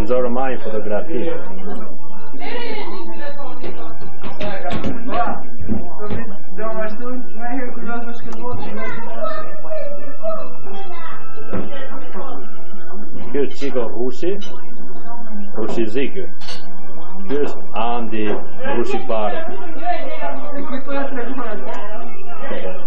Nxirrma fotografi Kjo është çiko rusi Rusi zikë Kjo është andi Rusi parë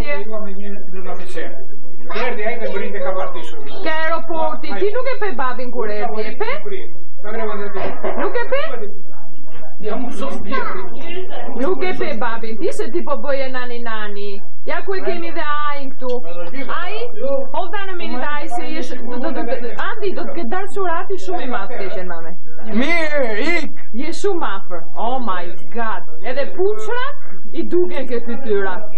Çështje. Ju me një në Mafiçe. Derdi ai me britë ka marrë shumë. Ke aeroporti, ti nuk e pe babin kur erdhi, e pe? Nuk e pe? Jo moj zot Nuk e pe babin, ti se ti po bëje nani nani. Ja ku e kemi dhe atin këtu. Ai, o dha në mini dai se je do të do të andi do të ketë surrati shumë i madh të qan mami. Mirë, ik. Je shumë afër. Oh my god. Edhe puçrat i duken këtyra.